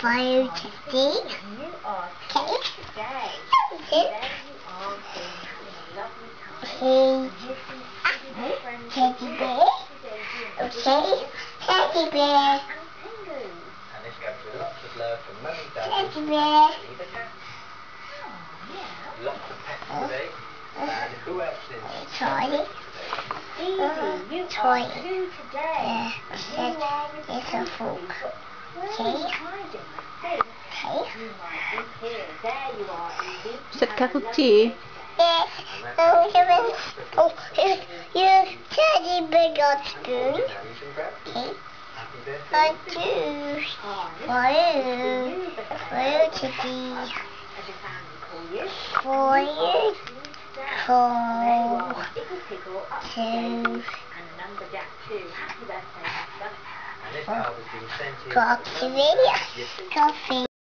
for you to see. You are Okay? today. Okay. There you are being having a lovely time. Okay. Friends Teddy bear. Okay. Teddy bear. and penguins. And this comes with lots of love from Mum and Dad. Teddy bear. Leave a cat. Oh, yeah. Lots of pets today. And who else is Toy. Evie, you toy. are two today. Yeah, it's- are with it's a fork. Okay. Have cup of tea? day. Yes. Oh, heaven. Oh, you, you teddy bear got spoon. Now you can grab them. Okay. Happy birthday. I do. Oh, For you. you, the For you, Teddy. As your family call you. For you. There you For are, Ickle up to two. date, and number jack too. Happy birthday, Buster. And this card has been sent in. coffee. Coffee.